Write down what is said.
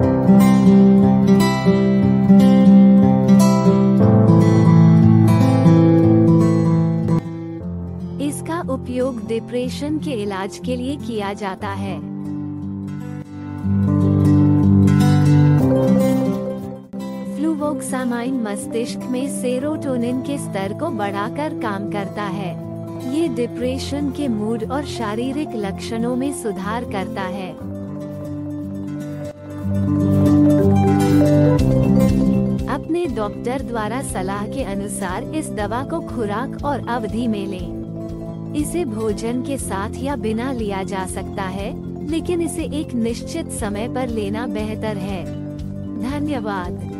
इसका उपयोग डिप्रेशन के इलाज के लिए किया जाता है। फ्लूवोक्सामाइन मस्तिष्क में सेरोटोनिन के स्तर को बढ़ाकर काम करता है। ये डिप्रेशन के मूड और शारीरिक लक्षणों में सुधार करता है। अपने डॉक्टर द्वारा सलाह के अनुसार इस दवा को खुराक और अवधि में लें। इसे भोजन के साथ या बिना लिया जा सकता है, लेकिन इसे एक निश्चित समय पर लेना बेहतर है धन्यवाद